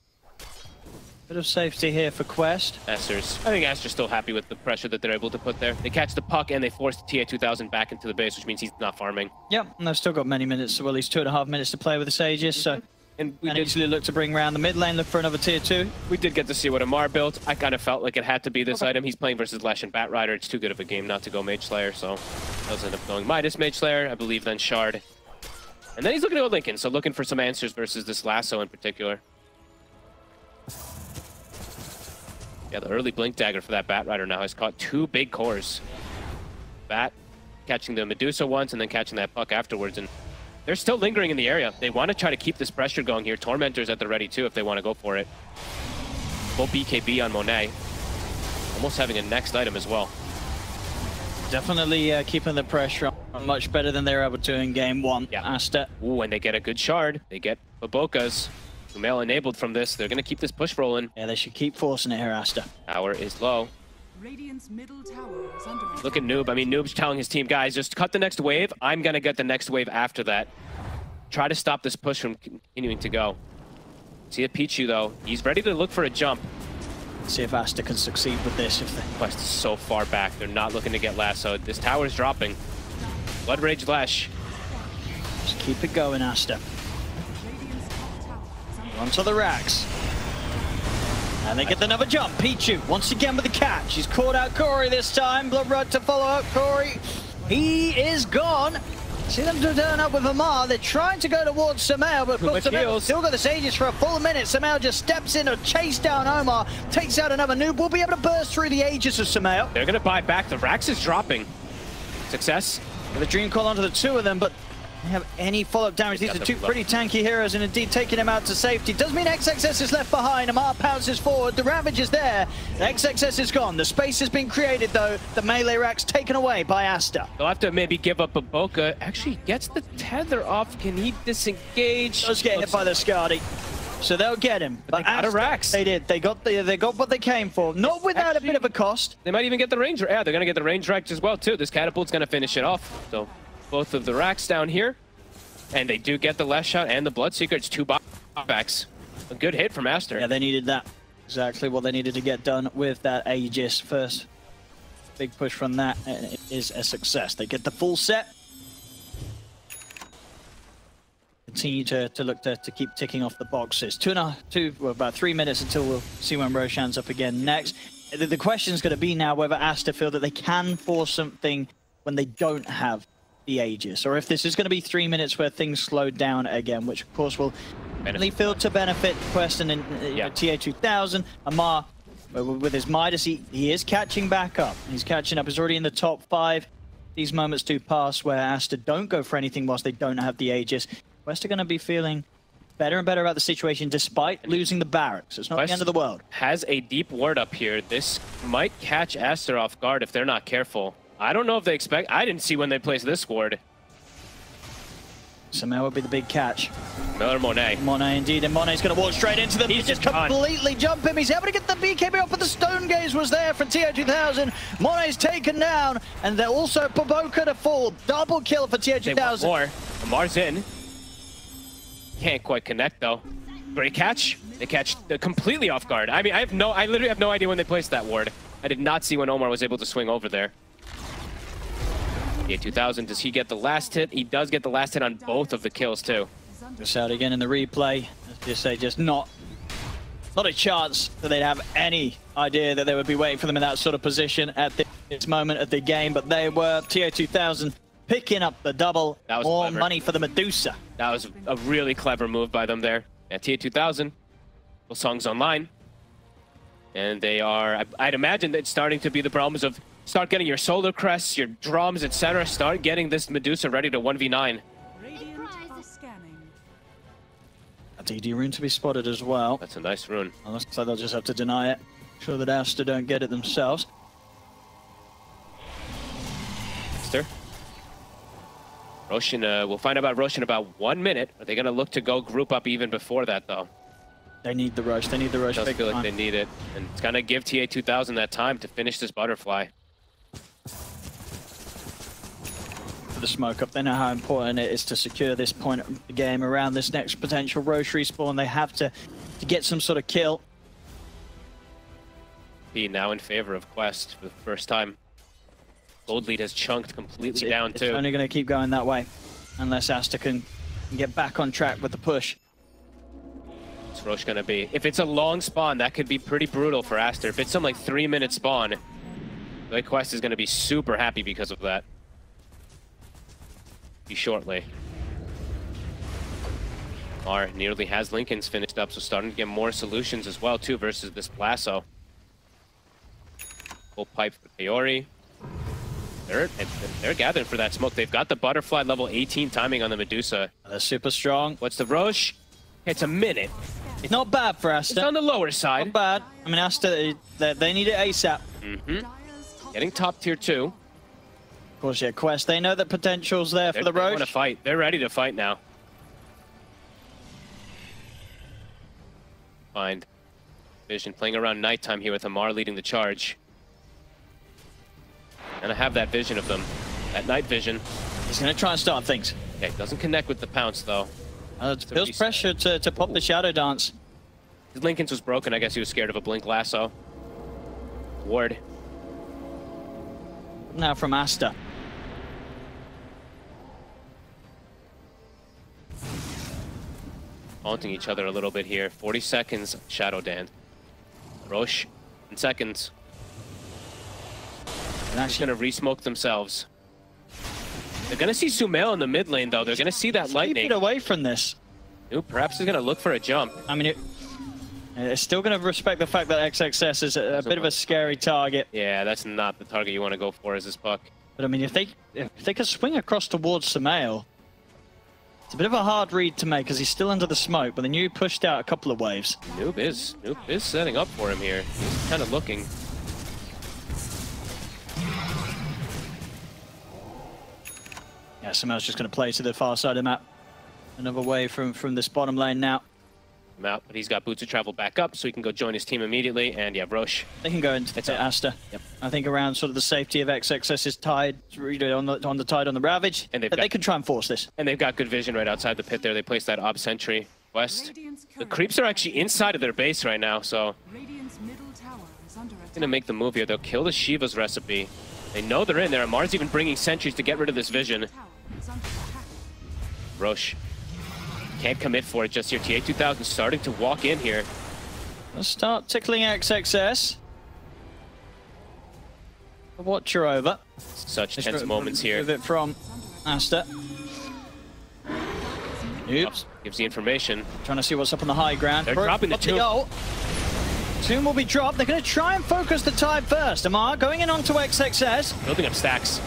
bit of safety here for Quest. Aster's. I think Aster's still happy with the pressure that they're able to put there. They catch the puck and they force the TA2000 back into the base, which means he's not farming. Yep, and they've still got many minutes, well, at least two and a half minutes to play with the Sages, so mm-hmm. And we and did, easily look to bring around the mid lane, look for another tier two. we did get to see what Amar built. I kind of felt like it had to be this item. He's playing versus Lash and Batrider. It's too good of a game not to go Mage Slayer, so does end up going Midas Mage Slayer, I believe, then Shard. And then he's looking at Linken, so looking for some answers versus this Lasso in particular. Yeah, the early Blink Dagger for that Bat Rider now has caught two big cores. Bat catching the Medusa once and then catching that puck afterwards. And they're still lingering in the area. They want to try to keep this pressure going here. Tormentor's at the ready too if they want to go for it. Full BKB on Monet. Almost having a next item as well. Definitely uh, keeping the pressure on much better than they were able to in game one. Yeah. Aster. Ooh, and they get a good shard. They get Babokas. Sumail enabled from this. They're going to keep this push rolling. Yeah, they should keep forcing it here, Aster. Hour is low. Radiant's middle tower is under. Look at Noob. I mean, Noob's telling his team, guys, just cut the next wave. I'm going to get the next wave after that. Try to stop this push from continuing to go. See a Pichu, though. He's ready to look for a jump. See if Aster can succeed with this. If they... Quest is so far back. They're not looking to get lassoed. This tower is dropping. Blood Rage Lash. Just keep it going, Aster. Radiant's top tower is under Onto the racks. And they get another jump. Pichu, once again with the catch. He's caught out Corey this time. Blood Rod to follow up Corey. He is gone. See them turn up with Amar. They're trying to go towards Sumail, but of course With Sumail heals. still got the Sages for a full minute. Sumail just steps in to chase down Omar, takes out another noob. We'll be able to burst through the Aegis of Sumail. They're gonna buy back. The Rax is dropping. Success. The Dream Coil onto the two of them, but have any follow-up damage. These are two pretty tanky heroes, and indeed taking him out to safety. Does mean XXS is left behind. Amar pounces forward. The Ravage is there. XXS is gone. The space has been created, though. The melee rack's taken away by Aster. They'll have to maybe give up a Boca. Actually gets the tether off. Can he disengage? Does get hit by the Skadi. So they'll get him. But they got a Aster- Rax. They did. They got the they got what they came for. Not without a bit of a cost. They might even get the range. Yeah, they're gonna get the range racked as well too. This catapult's gonna finish it off. So both of the racks down here, and they do get the last shot and the Bloodseeker. It's two buybacks. A good hit from Aster. Yeah, they needed that. Exactly what they needed to get done with that Aegis first. Big push from that is a success. They get the full set. Continue to, to look to, to keep ticking off the boxes. Two and a two, well, about three minutes until we'll see when Roshan's up again next. The, the question is going to be now whether Aster feel that they can force something when they don't have the Aegis, or if this is going to be three minutes where things slow down again, which of course will only feel to benefit Quest and uh, Yeah. TA2000. Amar, with his Midas, he, he is catching back up. He's catching up. He's already in the top five. These moments do pass where Aster don't go for anything whilst they don't have the Aegis. Quest are going to be feeling better and better about the situation despite losing the barracks. It's not Quest- the end of the world. has a deep ward up here. This might catch Aster off guard if they're not careful. I don't know if they expect. I didn't see when they placed this ward. So now would be the big catch. Miller Monet. Monet indeed, and Monet's going to walk straight into them. He He's just completely jump him. He's able to get the BKB off, but the Stone Gaze was there from TA2000. Monet's taken down, and they're also BoBoKa to fall. Double kill for They want TA2000. more. Amar's in. Can't quite connect though. Great catch. They catch completely off guard. I mean, I have no. I literally have no idea when they placed that ward. I did not see when Omar was able to swing over there. Yeah, 2000. Does he get the last hit? He does get the last hit on both of the kills too. Just out again in the replay. Just say, just not, not a chance that they'd have any idea that they would be waiting for them in that sort of position at this moment of the game. But they were TA2000 picking up the double. That was More clever. money for the Medusa. That was a really clever move by them there. At TA 2000, full songs online. And they are, I'd imagine that it's starting to be the problems of start getting your solar crests, your drums, etc. Start getting this Medusa ready to 1v9. Radiant are scanning. A DD rune to be spotted as well. That's a nice rune. Looks like they'll just have to deny it. Sure that Aster don't get it themselves. Dexter. Roshan, uh, we'll find out about Roshan in about one minute. Are they going to look to go group up even before that, though? They need the rush. They need the rush big feel like time. they need it. And it's going to give TA 2000 that time to finish this butterfly. for the smoke up. They know how important it is to secure this point of the game around this next potential Rosh respawn. They have to, to get some sort of kill. P now in favor of Quest for the first time. Gold lead has chunked completely It- down it's too. only going to keep going that way unless Aster can, get back on track with the push. What's Rosh gonna be? If it's a long spawn, that could be pretty brutal for Aster. If it's some like three minute spawn, the Quest is gonna be super happy because of that. Be shortly. Mar nearly has Linken's finished up, so starting to get more solutions as well too versus this Blasso. Full pipe for Peori. They're, they're gathering for that smoke. They've got the butterfly level 18 timing on the Medusa. They're super strong. What's the Rosh? It's a minute. It's not bad for Aster. It's on the lower Not side. bad. I mean, Aster, they, they need it ASAP. hmm Getting top tier two. Of course, yeah, Quest, they know that potential's there They're, for the they want to fight. They're ready to fight now. Find Vision playing around nighttime here with Amar leading the charge. And I have that vision of them. That night vision. He's going to try and start things. Okay, doesn't connect with the pounce though. Uh, it feels pressure to, to pop the Shadow Dance. Linken's was broken. I guess he was scared of a blink lasso. Ward. Now from Aster. Haunting each other a little bit here. 40 seconds, Shadow Dan. Rosh in seconds. And actually, gonna re-smoke themselves. They're gonna see Sumail in the mid lane though. They're gonna see that Keep lightning. it away from this. Ooh, perhaps he's gonna look for a jump. I mean, it, it's still going to respect the fact that XXS is a, a bit of a scary target. Yeah, that's not the target you want to go for as this puck. But I mean, if they if they can swing across towards Sumail, it's a bit of a hard read to make because he's still under the smoke. But the you pushed out a couple of waves. Noob is Noob is setting up for him here. He's kind of looking. Yeah, Sumail's just going to play to the far side of the map. Another wave from from this bottom lane now. Him out, but he's got boots to travel back up, so he can go join his team immediately. And yeah, Rosh. They can go into It's the up. Aster. Yep. I think around sort of the safety of XXS is tied you know, on the on the tide on the Ravage. And they've they got- can try and force this. And they've got good vision right outside the pit there. They placed that ob sentry west. The creeps are actually inside of their base right now, so Radiant's middle tower is under attack. gonna make the move here. They'll kill the Shiva's recipe. They know they're in there. Mars even bringing sentries to get rid of this vision. Tower is under attack. Rosh can't commit for it just here. TA2000 starting to walk in here. Let's start tickling XXS. The Watcher over. Such Let's tense moments here. Remove it from Aster. Oops. Oh, gives the information. Trying to see what's up on the high ground. They're Bro- dropping the tomb. ult. Tomb will be dropped. They're going to try and focus the tide first. Amar going in onto XXS. Building up stacks.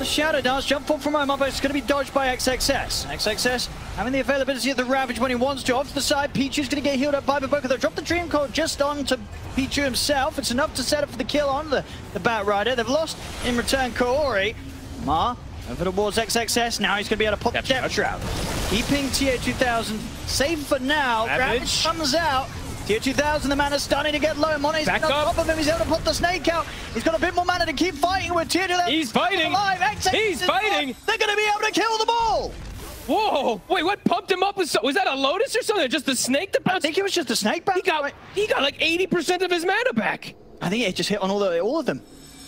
The Shadow Dance jump forward from Omar, but it's going to be dodged by XXS. XXS having the availability of the Ravage when he wants to. Off to the side, Pichu's going to get healed up by BoBoKa. They'll drop the Dream Coil just onto Pichu himself. It's enough to set up for the kill on the, the Bat Rider. They've lost in return Kaori. Ma over towards XXS. Now he's going to be able to pop Depth the Depth Shroud. Keeping TA2000 safe for now. Ravage. Ravage comes out. TA 2000, the mana starting to get low. Mone's Back on up. top of him. He's able to put the snake out. He's got a bit more mana to keep fighting with. TA 2000 He's fighting. alive. He's fighting. alive. They're going to be able to kill them all. Whoa! Wait, what pumped him up? Was, was that a Lotus or something? Just the snake that I think it was just a snake bounce. He got he got like 80% of his mana back. I think it just hit on all the all of them.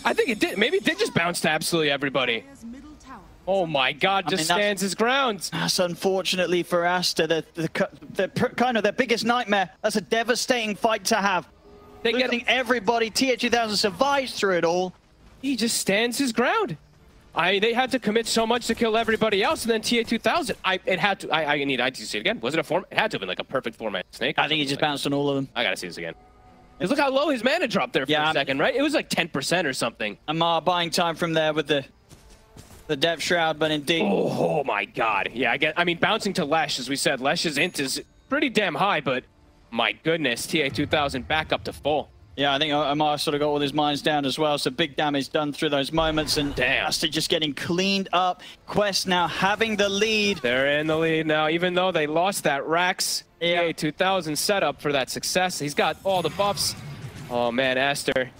I think it did. Maybe it did just bounce to absolutely everybody. Player's middle tower. Oh my god, I just mean, stands his ground. That's unfortunately for Aster, the, the, the, the kind of their biggest nightmare. That's a devastating fight to have. They're Losing everybody. TA 2000 survives through it all. he just stands his ground. I they had to commit so much to kill everybody else, and then TA 2000. I it had to. I, I need. I need to see it again. Was it a form? It had to have been like a perfect format snake. I think he just like- bounced on all of them. I gotta see this again. 'Cause look how low his mana dropped there for Yeah, a second, right? It was like 10% or something. Amar buying time from there with the the depth shroud, but indeed. Oh, oh my god. Yeah, I get. I mean, bouncing to Lesh, as we said, Lesh's int is pretty damn high, but my goodness, TA 2000 back up to full. Yeah, I think Amar sort of got all his minds down as well. So big damage done through those moments, and Damn. Aster just getting cleaned up. Quest now having the lead. They're in the lead now, even though they lost that Rax Yeah. TA 2000 setup for that success. He's got all the buffs. Oh man, Aster.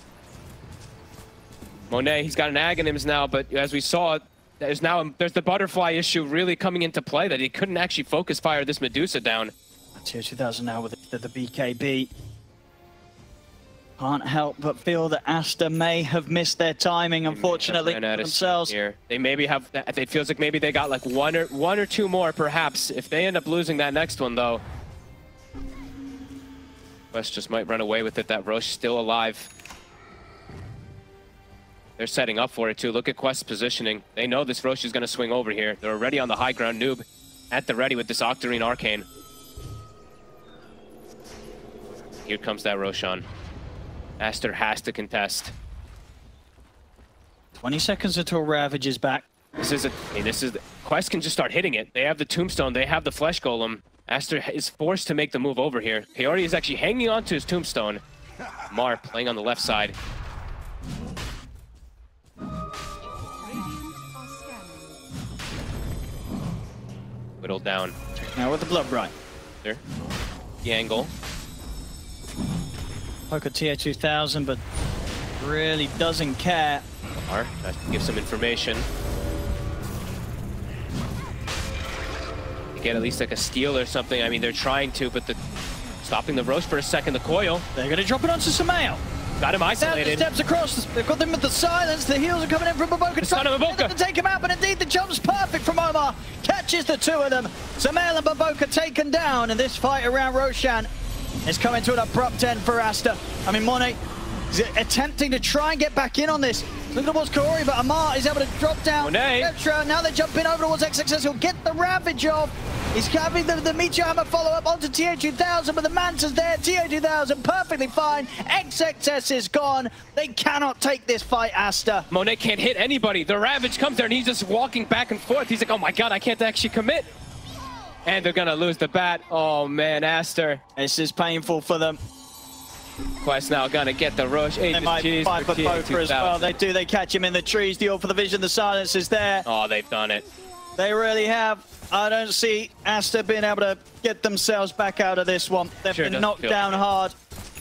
Monet, he's got an Aghanims now, but as we saw, there's now um, there's the butterfly issue really coming into play that he couldn't actually focus fire this Medusa down. TA 2000 now with the, the BKB. Can't help but feel that Aster may have missed their timing, unfortunately, Ran out of steam themselves. here. They maybe have. It feels like maybe they got like one or one or two more, perhaps. If they end up losing that next one, though, Quest just might run away with it. That Rosh still alive. They're setting up for it too. Look at Quest's positioning. They know this Rosh is going to swing over here. They're already on the high ground. Noob at the ready with this Octarine Arcane. Here comes that Roshan. Aster has to contest. 20 seconds until Ravage is back. This is a. Hey, this is. Quest can just start hitting it. They have the tombstone. They have the flesh golem. Aster is forced to make the move over here. Peori is actually hanging on to his tombstone. Mar playing on the left side. Whittled down. Now with the Blood Rite. There. The angle. Poker TA 2000, but really doesn't care. Mar tries to give some information. Get at least like a steal or something. I mean, they're trying to, but the stopping the roast for a second. The coil They're going to drop it onto Sumail. Got him isolated. steps across. They've got them with the silence. The heels are coming in from BoBoKa. of trying BoBoKa. to take him out, but indeed the jump's perfect from Omar. Catches the two of them. Sumail and BoBoKa taken down, and this fight around Roshan is coming to an abrupt end for Aster. I mean, Monet is attempting to try and get back in on this. Look towards Corey, but Amar is able to drop down. Monet. Now they're jumping over towards XXS. He'll get the Ravage off. He's having the, the Meteor Hammer follow up onto TA2000, but the Manta's there. TA2000 perfectly fine. XXS is gone. They cannot take this fight, Aster. Monet can't hit anybody. The Ravage comes there and he's just walking back and forth. He's like, oh my god, I can't actually commit. And they're gonna lose the bat. Oh man, Aster. This is painful for them. Quest now gonna get the rush. They might fight for for Poker as well. They do. They catch him in the trees. The all for the vision. The silence is there. Oh, they've done it. They really have. I don't see Aster being able to get themselves back out of this one. They've Sure been knocked down hard.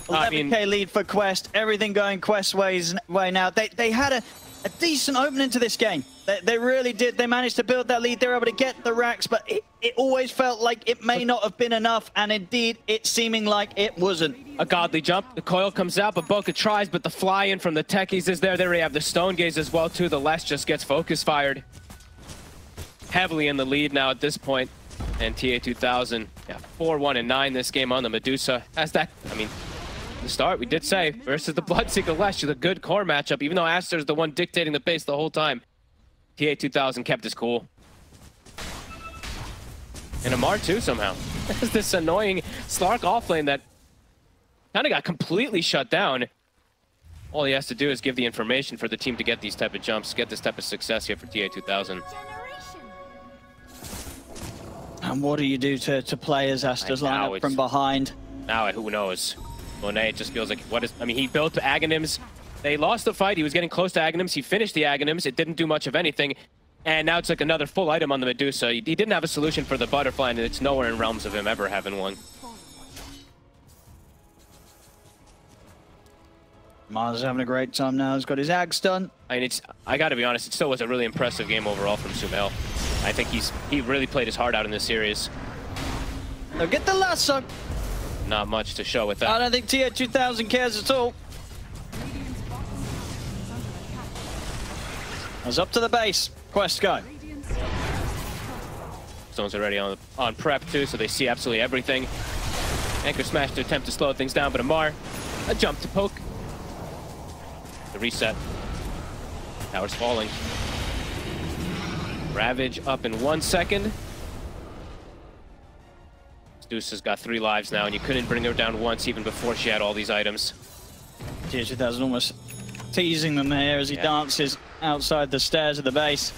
11k I mean- lead for Quest. Everything going Quest ways way now. They they had a, a decent opening to this game. They, they really did. They managed to build that lead. They were able to get the racks, but it, it always felt like it may not have been enough. And indeed, it's seeming like it wasn't. A godly jump. The coil comes out, but Boca tries, but the fly in from the techies is there. There we have the stone gaze as well too. The Les just gets focus fired. Heavily in the lead now at this point. And TA2000, yeah, 4-1 and 9 this game on the Medusa. Has that, I mean, the start we did say versus the Bloodseeker Les is a good core matchup, even though Aster's the one dictating the pace the whole time. TA2000 kept his cool. And Amar too somehow. There's this annoying Slark offlane that kind of got completely shut down. All he has to do is give the information for the team to get these type of jumps, get this type of success here for TA2000. And what do you do to, to play as Aster's I know, lineup from behind? Now, who knows? Monet just feels like, what is, I mean, he built Aghanims. They lost the fight. He was getting close to Aghanims. He finished the Aghanims. It didn't do much of anything. And now it's like another full item on the Medusa. He, he didn't have a solution for the butterfly, and it's nowhere in realms of him ever having one. Mars is having a great time now. He's got his ags done. I mean, it's, I gotta be honest, it still was a really impressive game overall from Sumail. I think he's he really played his heart out in this series. They'll get the lasso. Not much to show with that. I don't think TA 2000 cares at all. Radiant's bottom tower is under attack. It's up to the base. Quest go. Stone's already on on prep too, so they see absolutely everything. Anchor smash to attempt to slow things down, but Amar, a jump to poke. The reset. Tower's falling. Ravage up in one second. Deuce has got three lives now, and you couldn't bring her down once even before she had all these items. TA 2000 almost teasing them here as he Yeah. dances outside the stairs of the base.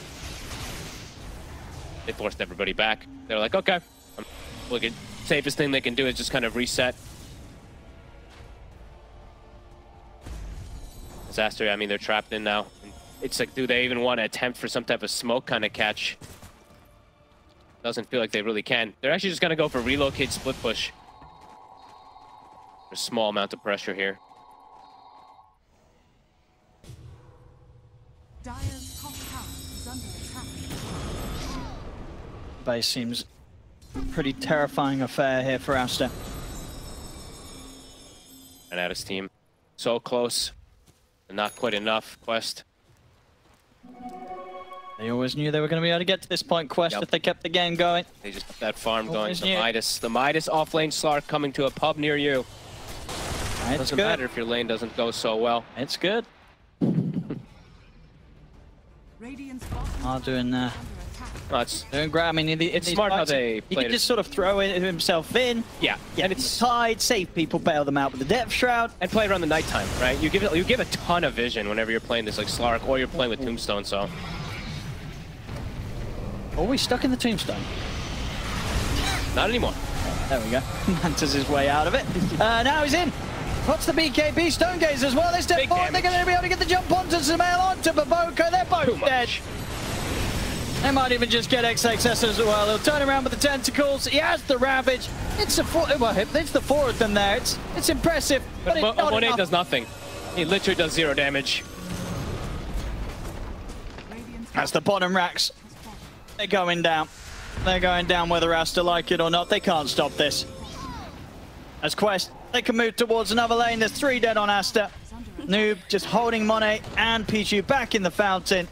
They forced everybody back. They're like, okay, um, look, at safest thing they can do is just kind of reset. Disaster, I mean, they're trapped in now. It's like, do they even want to attempt for some type of smoke kind of catch? Doesn't feel like they really can. They're actually just going to go for relocate split push. A small amount of pressure here. Dire's top tower is under attack. Base seems pretty terrifying affair here for Aster. And at his team. So close. And not quite enough. Quest. They always knew they were going to be able to get to this point, Quest, Yep. if they kept the game going. They just kept that farm going. Always The. Midas. The Midas offlane Slark coming to a pub near you. It's Doesn't good. matter if your lane doesn't go so well. It's good. Radiant's Are doing uh, under attack. No, it's, doing great. I mean, in the, in It's these smart how fights, they He can it. just sort of throw it himself in, yeah, get and it's it's tied, save people, bail them out with the Depth shroud. and play around the nighttime, right? You give it, you give a ton of vision whenever you're playing this like Slark or you're playing with Tombstone. So Oh, we stuck in the tombstone. not anymore. There we go. Mantas his way out of it. Uh, now he's in. What's the BKB Stone Gaze as well? They step Big forward. They're going to be able to get the jump onto Sumail onto BoBoKa. They're both Too dead. much. They might even just get XXS as well. They'll turn around with the tentacles. He has the Ravage. It's a four, well, it's the four of them there. It's it's impressive, but, But not Monet does nothing. He literally does zero damage. That's the bottom racks. They're going down. They're going down whether Aster like it or not. They can't stop this. As Quest, they can move towards another lane. There's three dead on Aster. Noob just holding Monet and Pichu back in the fountain.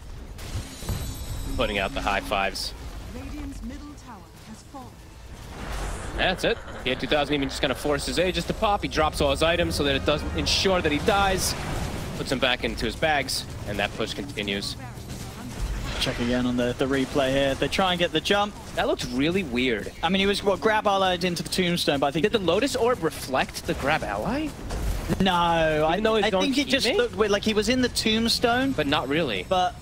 Putting out the high fives. Radiant's middle tower has fallen. That's it. The 2000 even just gonna force his Aegis to pop. He drops all his items so that it doesn't ensure that he dies. puts him back into his bags, and that push continues. Check again on the, the replay here. They try and get the jump. That looks really weird. I mean, he was well, grab allied into the tombstone, but I think Did the Lotus Orb reflect the grab ally? no. I, though his I think it just looked weird. Like he was in the tombstone, But not really. but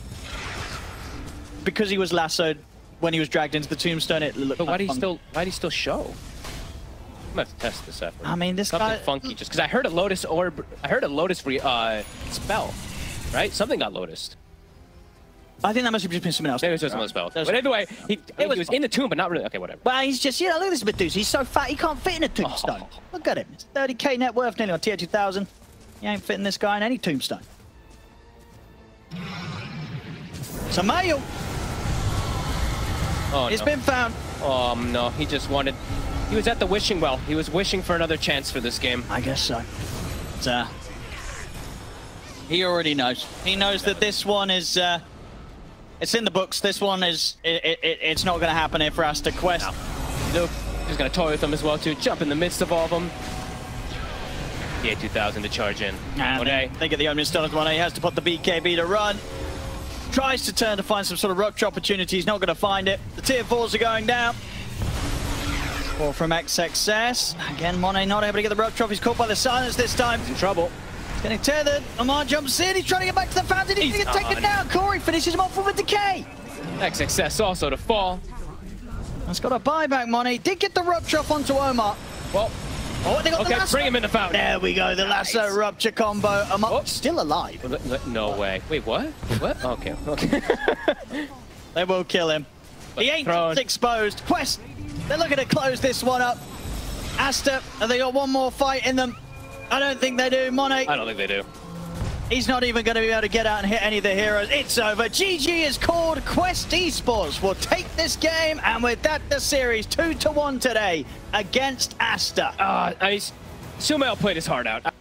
because he was lassoed when he was dragged into the tombstone, it looked. But why do he funky. still why do he still show? I'm gonna have to test this effort. I mean, this Something guy- funky, just because I heard a Lotus Orb. I heard a Lotus re, uh, spell, right? Something got Lotus. I think that must have just been something else. Maybe it was just one of the spells. There's- But anyway, he, he was was in the tomb, but not really. Okay, whatever. Well, he's just, you know, look at this Medusa. He's so fat he can't fit in a tombstone. Oh. Look at him. It's 30k net worth nearly on TA 2000. You ain't fitting this guy in any tombstone. So Mayo, Oh it's no. been found. Oh no, he just wanted. He was at the wishing well. He was wishing for another chance for this game. I guess so. But, uh, he already knows. He knows that this one is, uh, it's in the books. This one is, it, it, it- it's not going to happen here for us to Quest. Nope. He's gonna toy with them as well too. Jump in the midst of all of them. Yeah, 2000 to charge in. And Okay. they get the Omni Stone one. He has to put the BKB to run. Tries to turn to find some sort of rupture opportunity. He's not going to find it. The tier fours are going down. Four from XXS. Again, Monet not able to get the rupture off. He's caught by the silence this time. He's in trouble. He's getting tethered. Omar jumps in. He's trying to get back to the fountain. He's, He's going to take it down. Corey finishes him off with a decay. XXS also to fall. That's got a buyback, Monet. Did get the rupture off onto Omar. Well, Oh, they got the okay, lasso. bring him in the fountain. There we go. The lasso rupture combo. Omar Oh. still alive. No way. Wait, what? What? Okay. Okay. They will kill him. But He ain't thrown. exposed. Quest, they're looking to close this one up. Aster, have they got one more fight in them? I don't think they do. Monet, I don't think they do. He's not even going to be able to get out and hit any of the heroes. It's over. GG is called. Quest Esports will take this game, and with that, the series 2 to 1 today against Aster. Uh, I Sumail played his heart out.